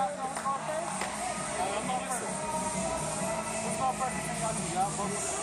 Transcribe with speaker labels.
Speaker 1: Vamos lá, vamos lá.